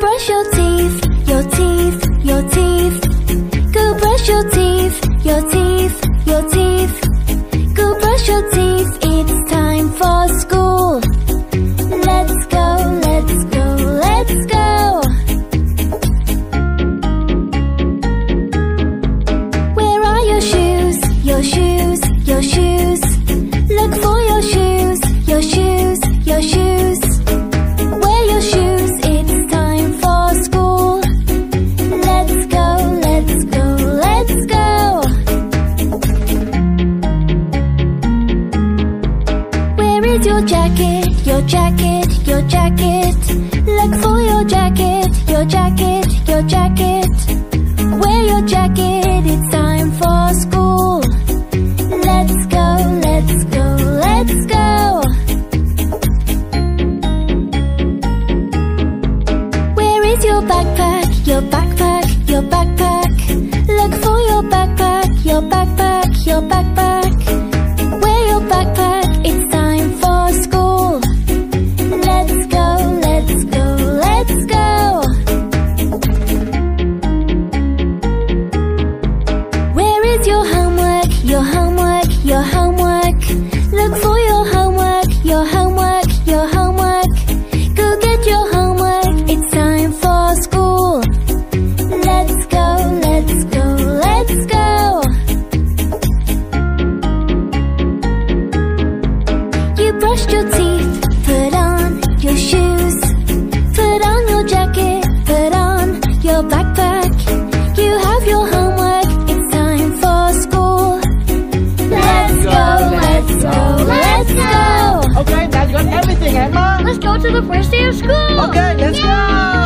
brush your teeth, your teeth, your teeth. Go brush your teeth, your teeth, your teeth. Go brush your teeth. Your jacket, your jacket, your jacket? Look for your jacket, your jacket, your jacket. Wear your jacket, it's time for school. Let's go, let's go, let's go. Where is your backpack, your backpack, Let's go let's go, let's go. Okay, that's got everything at all. Let's go to the first day of school. Okay, let's go.